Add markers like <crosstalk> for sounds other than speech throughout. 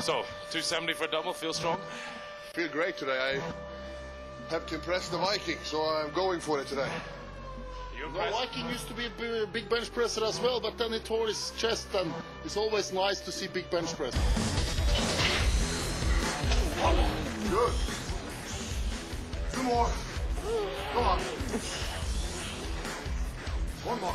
So, 270 for double, feel strong? Feel great today. I have to impress the Viking, so I'm going for it today. The Viking used to be a big bench presser as well, but then he tore his chest, and it's always nice to see big bench press. Good. Two more. Come on. One more.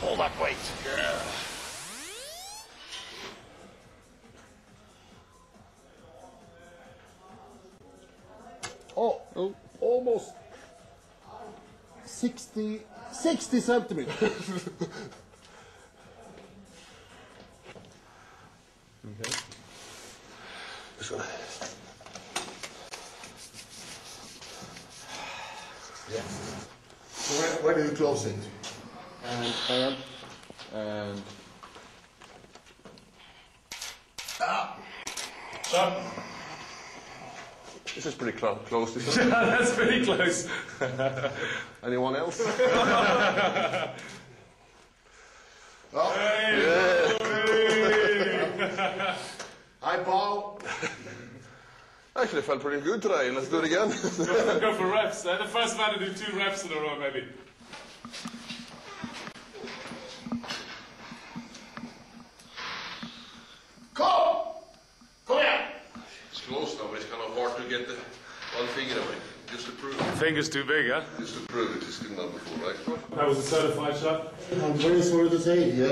Hold that weight. Oh, oh, almost 60, 60 centimeters. This <laughs> one. Where, where do you close it? And, and, and. This is pretty clo- close. This <laughs> one. That's very close. <laughs> Anyone else? <laughs> Oh, I bow. Actually, felt pretty good today. Let's do it again. Go for reps. Uh, the first man to do two reps in a row, maybe. Come! Come here! it's close now, but it's kind of hard to get the one finger away. Just to prove it. Fingers too big, huh? Just to prove it. It's been done before, right? That was a certified shot. I'm very sorry to say, yeah.